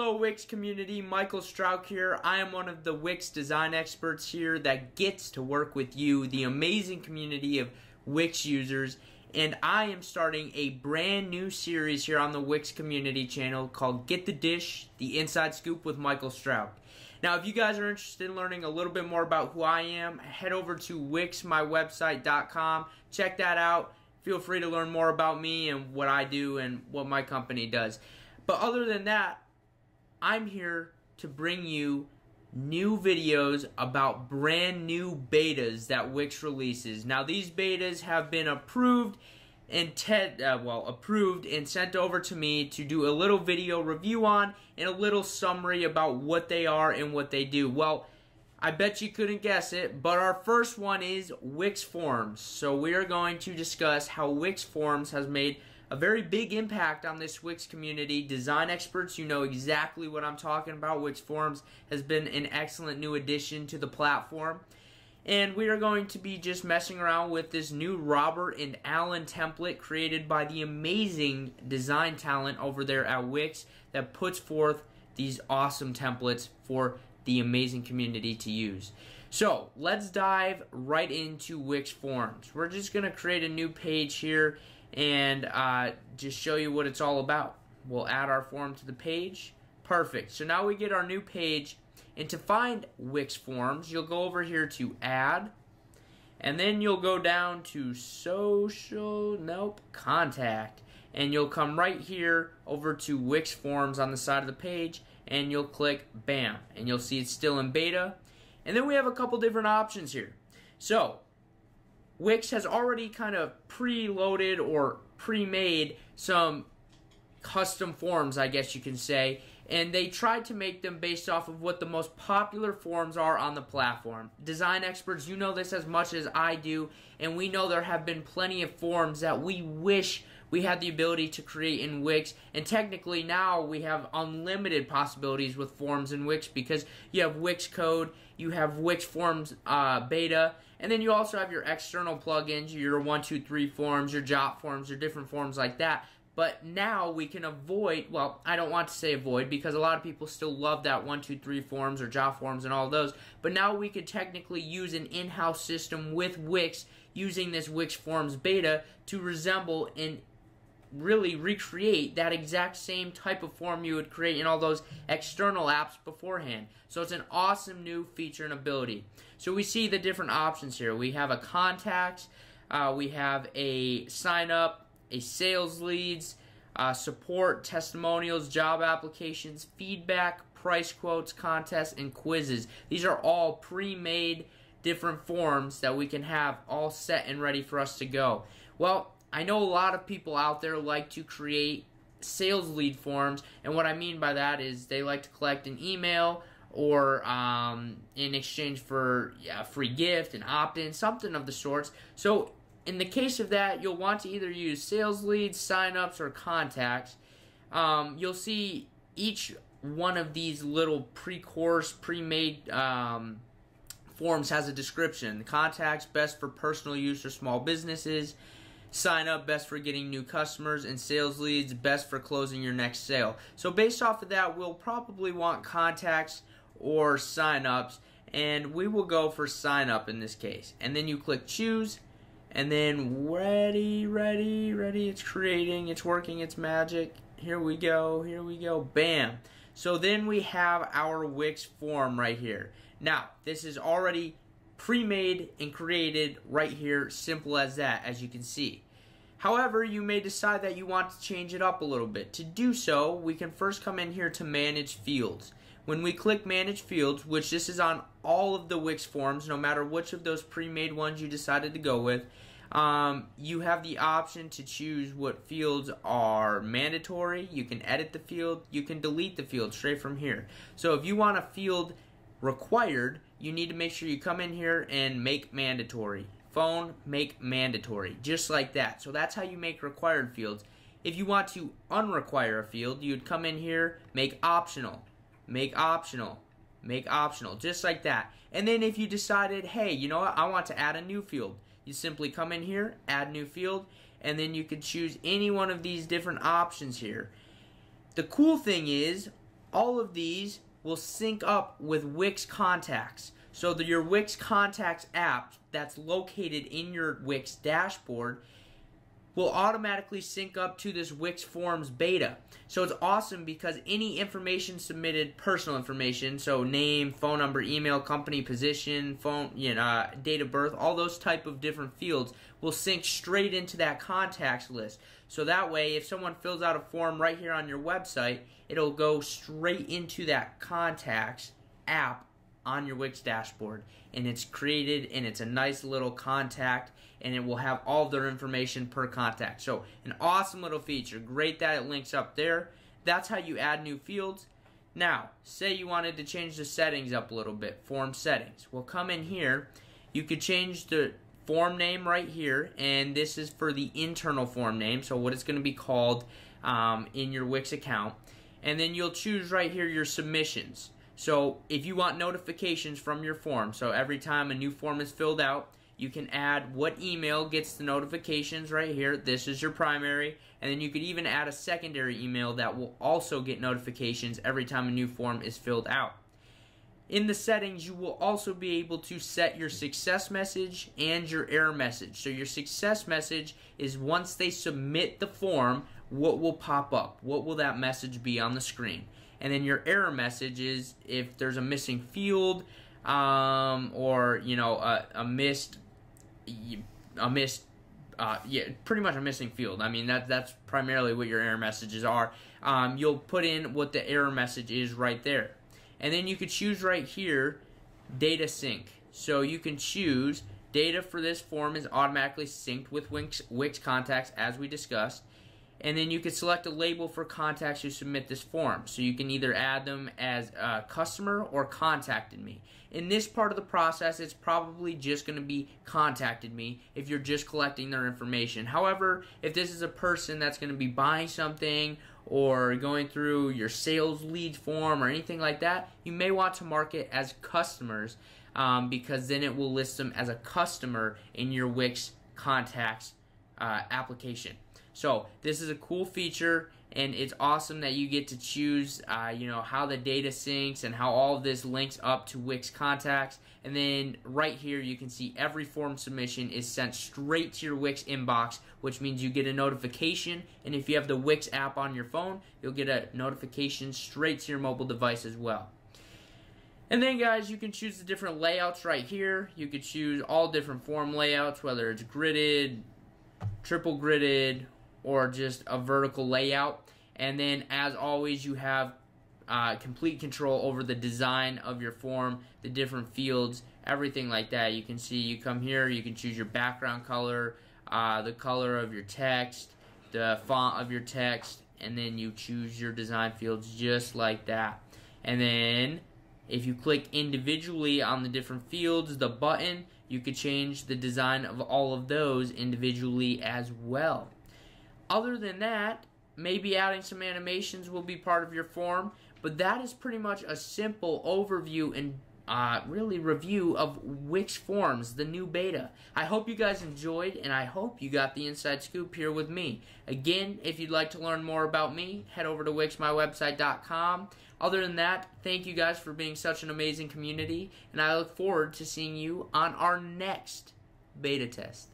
Hello Wix community, Michael Strauch here. I am one of the Wix design experts here that gets to work with you, the amazing community of Wix users, and I am starting a brand new series here on the Wix community channel called Get the Dish, the Inside Scoop with Michael Strauch. Now, if you guys are interested in learning a little bit more about who I am, head over to wixmywebsite.com, check that out. Feel free to learn more about me and what I do and what my company does. But other than that, I'm here to bring you new videos about brand new betas that Wix releases. Now these betas have been approved and te- uh, well approved and sent over to me to do a little video review on and a little summary about what they are and what they do. Well, I bet you couldn't guess it, but our first one is Wix Forms. So we are going to discuss how Wix Forms has made a very big impact on this Wix community. Design experts, you know exactly what I'm talking about. Wix Forms has been an excellent new addition to the platform. And we are going to be just messing around with this new Robert and Alan template created by the amazing design talent over there at Wix that puts forth these awesome templates for the amazing community to use. So let's dive right into Wix Forms. We're just going to create a new page here and uh, just show you what it's all about. We'll add our form to the page. Perfect. So now we get our new page. And to find Wix Forms, you'll go over here to Add. And then you'll go down to Social, nope, Contact. And you'll come right here over to Wix Forms on the side of the page. And you'll click BAM. And you'll see it's still in beta. And then we have a couple different options here. So, Wix has already kind of preloaded or pre-made some custom forms, I guess you can say, and they tried to make them based off of what the most popular forms are on the platform. Design experts, you know this as much as I do, and we know there have been plenty of forms that we wish we had the ability to create in Wix, and technically now we have unlimited possibilities with forms in Wix because you have Wix code, you have Wix forms uh, beta, and then you also have your external plugins, your 123 forms, your Jot forms, your different forms like that. But now we can avoid, well, I don't want to say avoid because a lot of people still love that 123 forms or Jot forms and all those. But now we could technically use an in-house system with Wix using this Wix Forms beta to resemble and really recreate that exact same type of form you would create in all those external apps beforehand. So it's an awesome new feature and ability. So we see the different options here. We have a contacts, uh, we have a sign up, a sales leads, uh, support, testimonials, job applications, feedback, price quotes, contests, and quizzes. These are all pre-made different forms that we can have all set and ready for us to go. Well, I know a lot of people out there like to create sales lead forms, and what I mean by that is they like to collect an email or um, in exchange for a free gift, an opt-in, something of the sorts. So in the case of that, you'll want to either use sales leads, signups, or contacts. Um, you'll see each one of these little pre-course, pre-made um, forms has a description. Contacts best for personal use or small businesses. Sign up best for getting new customers and sales leads best for closing your next sale. So based off of that, we'll probably want contacts or sign ups and we will go for sign up in this case. And then you click choose and then ready, ready, ready. It's creating, it's working, it's magic. Here we go, here we go, bam. So then we have our Wix form right here. Now, this is already pre-made and created right here, simple as that, as you can see. However, you may decide that you want to change it up a little bit. To do so, we can first come in here to Manage Fields. When we click Manage Fields, which this is on all of the Wix forms, no matter which of those pre-made ones you decided to go with, um, you have the option to choose what fields are mandatory. You can edit the field. You can delete the field straight from here. So if you want a field required, you need to make sure you come in here and make mandatory. Phone, make mandatory. Just like that. So that's how you make required fields. If you want to unrequire a field, you'd come in here, make optional make optional, make optional, just like that. And then if you decided, hey, you know what, I want to add a new field, you simply come in here, add new field, and then you can choose any one of these different options here. The cool thing is, all of these will sync up with Wix contacts. So the, your Wix contacts app that's located in your Wix dashboard will automatically sync up to this Wix Forms beta. So it's awesome because any information submitted, personal information, so name, phone number, email, company, position, phone, you know, uh, date of birth, all those type of different fields will sync straight into that contacts list. So that way, if someone fills out a form right here on your website, it'll go straight into that contacts app on your Wix dashboard. And it's created and it's a nice little contact and it will have all their information per contact. So an awesome little feature. Great that it links up there. That's how you add new fields. Now, say you wanted to change the settings up a little bit, form settings. We'll come in here. You could change the form name right here, and this is for the internal form name, so what it's going to be called um, in your Wix account. And then you'll choose right here your submissions. So if you want notifications from your form, so every time a new form is filled out, you can add what email gets the notifications right here. This is your primary. And then you could even add a secondary email that will also get notifications every time a new form is filled out. In the settings, you will also be able to set your success message and your error message. So your success message is once they submit the form, what will pop up? What will that message be on the screen? And then your error message is if there's a missing field um, or, you know, a, a missed a missed uh, yeah, pretty much a missing field. I mean, that that's primarily what your error messages are. Um, you'll put in what the error message is right there. And then you could choose right here, data sync. So you can choose data for this form is automatically synced with Wix, Wix contacts as we discussed and then you can select a label for contacts who submit this form. So you can either add them as a customer or contacted me. In this part of the process, it's probably just going to be contacted me if you're just collecting their information. However, if this is a person that's going to be buying something or going through your sales lead form or anything like that, you may want to mark it as customers um, because then it will list them as a customer in your Wix contacts uh, application. So this is a cool feature and it's awesome that you get to choose uh, you know how the data syncs and how all of this links up to Wix contacts and then right here you can see every form submission is sent straight to your Wix inbox which means you get a notification and if you have the Wix app on your phone you'll get a notification straight to your mobile device as well. And then guys, you can choose the different layouts right here. You could choose all different form layouts, whether it's gridded, triple gridded, or just a vertical layout. And then, as always, you have uh, complete control over the design of your form, the different fields, everything like that. You can see, you come here, you can choose your background color, uh, the color of your text, the font of your text, and then you choose your design fields just like that. And then, if you click individually on the different fields, the button, you could change the design of all of those individually as well. Other than that, maybe adding some animations will be part of your form, but that is pretty much a simple overview and uh, really review of Wix Forms, the new beta. I hope you guys enjoyed, and I hope you got the inside scoop here with me. Again, if you'd like to learn more about me, head over to wixmywebsite.com. Other than that, thank you guys for being such an amazing community, and I look forward to seeing you on our next beta test.